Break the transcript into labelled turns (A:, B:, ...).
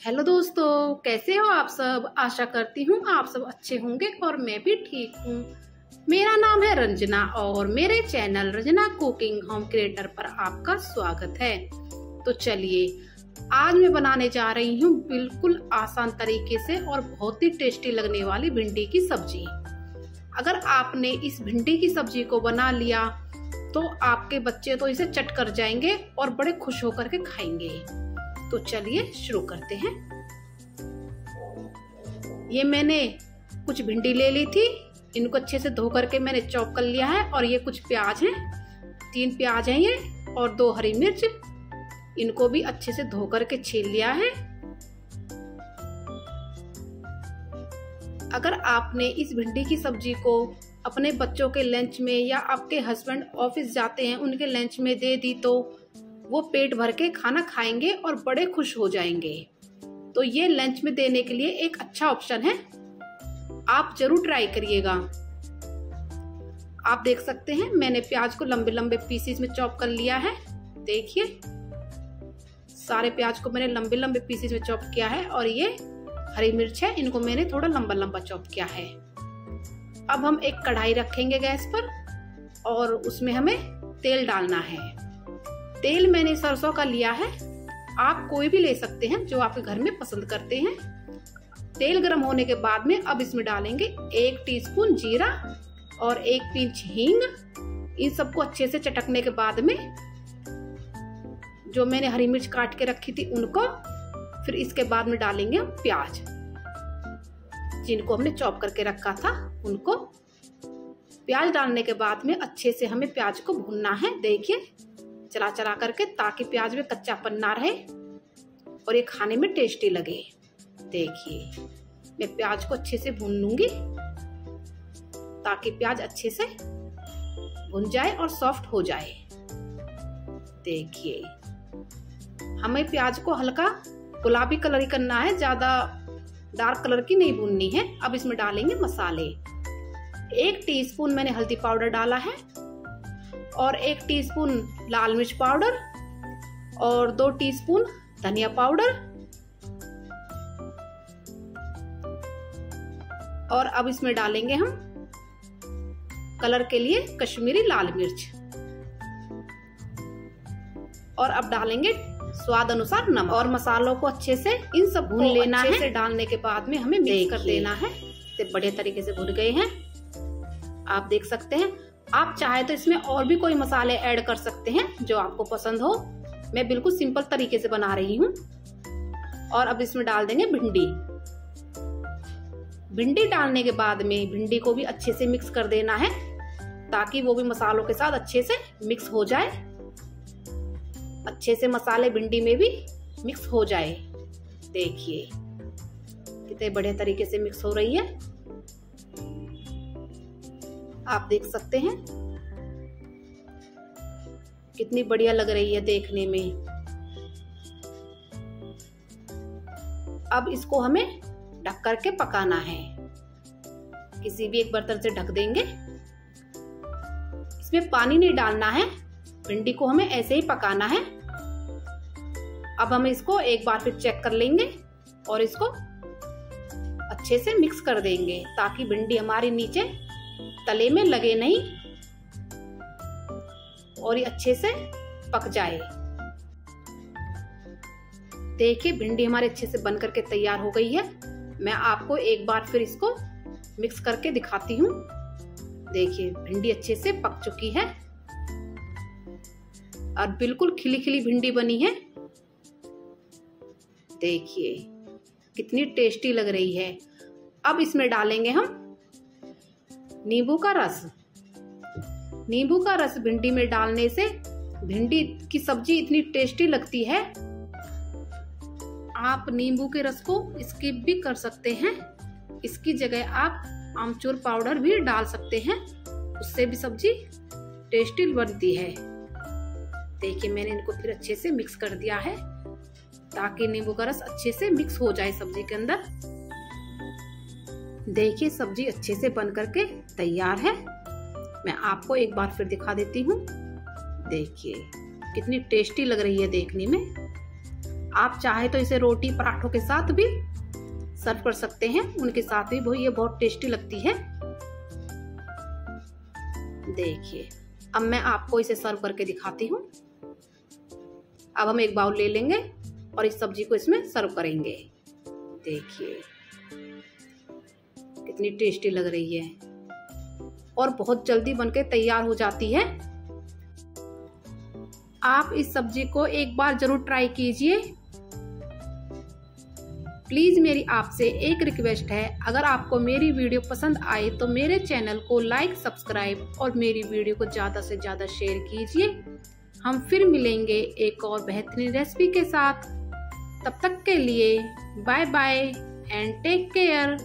A: Hello दोस्तों, कैसे हो आप सब? आशा करती हूँ आप सब अच्छे होंगे और मैं भी ठीक हूँ। मेरा नाम है रंजना और मेरे channel Ranjana cooking home creator पर आपका स्वागत है। तो चलिए, आज मैं बनाने जा रही हूँ बिल्कुल आसान तरीके से और बहुत ही टेस्टी लगने वाली भिंडी की सब्ज़ी। अगर आपने इस भिंडी की सब्ज़ी को बना लिया तो आपके बच्चे तो इसे चट कर जाएँगे और बड़े खुश होकर के खाएँगे। तो चलिए शुरू करते हैं। ये मैंने कुछ भिंडी ले ली थी, इनको अच्छे से धो करके मैंने चॉप कर लिया है और ये कुछ प्याज हैं, तीन प्याज हैं ये और दो हरी मिर्च, इनको भी अच्छे से धो करके छील लिया है। अगर आपने इस भिंडी की सब्ज़ी को अपने बच्चों के लंच में या आपके हस्बैंड ऑफ़िस जाते हैं, उनके लंच में दे दी तो वो पेट भर के खाना खाएँगे और बड़े खुश हो जाएँगे। तो ये लंच में देने के लिए एक अच्छा ऑप्शन है। आप ज़रूर ट्राई करिएगा। आप देख सकते हैं, मैंने प्याज को लंबे लंबे पीसीस में चॉप कर लिया है। देखिए, सारे प्याज को मैंने लंबे लंबे पीसेस में चॉप किया है और ये हरी मिर्च है, इनको मैंने थोड़ा लंबा लंबा चॉप किया है। अब हम एक कढ़ाई रखेंगे गैस पर और उसमें हमें तेल डालना है। तेल मैंने सरसों का लिया है। आप कोई भी ले सकते हैं जो आपके घर में पसंद करते हैं। तेल गर्म होने के बाद में अब इसमें डालेंगे एक टीस्पून जीरा और एक पिंच हींग। इन सबको अच्छे से चटकने के बाद में जो मैंने हरी मिर्च काट के रखी थी उनको, फिर इसके बाद में डालेंगे प्याज। जिनको हमने चॉप करके रखा था उनको। प्याज डालने के बाद में अच्छे से हमें प्याज को भूनना है। देखिए चला चला करके ताकि प्याज में कच्चापन ना रहे और ये खाने में टेस्टी लगे। देखिए, मैं प्याज को अच्छे से भून लूँगी ताकि प्याज अच्छे से भुन जाए और सॉफ्ट हो जाए। देखिए, हमें प्याज को हल्का गुलाबी कलर ही करना है, ज़्यादा डार्क कलर की नहीं भूननी है। अब इसमें डालेंगे मसाले। एक टीस्पून मैंने हल्दी पाउडर डाला है। और एक टीस्पून लाल मिर्च पाउडर और दो टीस्पून धनिया पाउडर। और अब इसमें डालेंगे हम कलर के लिए कश्मीरी लाल मिर्च। और अब डालेंगे स्वाद अनुसार नमक। और मसालों को अच्छे से इन सब भून लेना है। से डालने के बाद में हमें मिक्स कर देना है। बड़े तरीके से भून गए हैं। आप देख सकते हैं आप चाहे तो इसमें और भी कोई मसाले ऐड कर सकते हैं जो आपको पसंद हो। मैं बिल्कुल सिंपल तरीके से बना रही हूँ। और अब इसमें डाल देंगे भिंडी। भिंडी डालने के बाद में भिंडी को भी अच्छे से मिक्स कर देना है, ताकि वो भी मसालों के साथ अच्छे से मिक्स हो जाए। अच्छे से मसाले भिंडी में भी मिक्स हो जाए। देखिए, कितने बढ़िया तरीके से मिक्स हो रही है। आप देख सकते हैं। कितनी बढ़िया लग रही है देखने में। अब इसको हमें ढक करके पकाना है। किसी भी एक बर्तन से ढक देंगे। इसमें पानी नहीं डालना है। भिंडी को हमें ऐसे ही पकाना है। अब हम इसको एक बार फिर चेक कर लेंगे और इसको अच्छे से मिक्स कर देंगे ताकि भिंडी हमारी नीचे तले में लगे नहीं। और ये अच्छे से पक जाए। देखिए, भिंडी हमारे अच्छे से बन करके तैयार हो गई है। मैं आपको एक बार फिर इसको मिक्स करके दिखाती हूँ। देखिए, भिंडी अच्छे से पक चुकी है। और बिल्कुल खिली खिली भिंडी बनी है। देखिए, कितनी टेस्टी लग रही है। अब इसमें डालेंगे हम नींबू का रस। नींबू का रस भिंडी में डालने से भिंडी की सब्ज़ी इतनी टेस्टी लगती है। आप नींबू के रस को स्किप भी कर सकते हैं। इसकी जगह आप आमचूर पाउडर भी डाल सकते हैं। उससे भी सब्ज़ी टेस्टी बनती है। देखिए, मैंने इनको फिर अच्छे से मिक्स कर दिया है ताकि नींबू का रस अच्छे से मिक्स हो जाए सब्ज़ी के अंदर। देखिए, सब्ज़ी अच्छे से बन करके तैयार है। मैं आपको एक बार फिर दिखा देती हूँ। देखिए, कितनी टेस्टी लग रही है देखने में। आप चाहे तो इसे रोटी पराठों के साथ भी सर्व कर सकते हैं। उनके साथ भी ये बहुत टेस्टी लगती है। देखिए, अब मैं आपको इसे सर्व करके दिखाती हूँ। अब हम एक बाउल ले लेंगे और इस सब्ज़ी को इसमें सर्व करेंगे। देखिए कितनी टेस्टी लग रही है। और बहुत जल्दी बनके तैयार हो जाती है। आप इस सब्ज़ी को एक बार ज़रूर ट्राई कीजिए। प्लीज़ मेरी आपसे एक रिक्वेस्ट है। अगर आपको मेरी वीडियो पसंद आए तो मेरे चैनल को लाइक, सब्सक्राइब और मेरी वीडियो को ज़्यादा से ज़्यादा शेयर कीजिए। हम फिर मिलेंगे एक और बेहतरीन रेसिपी के साथ। तब तक के लिए bye bye and take care.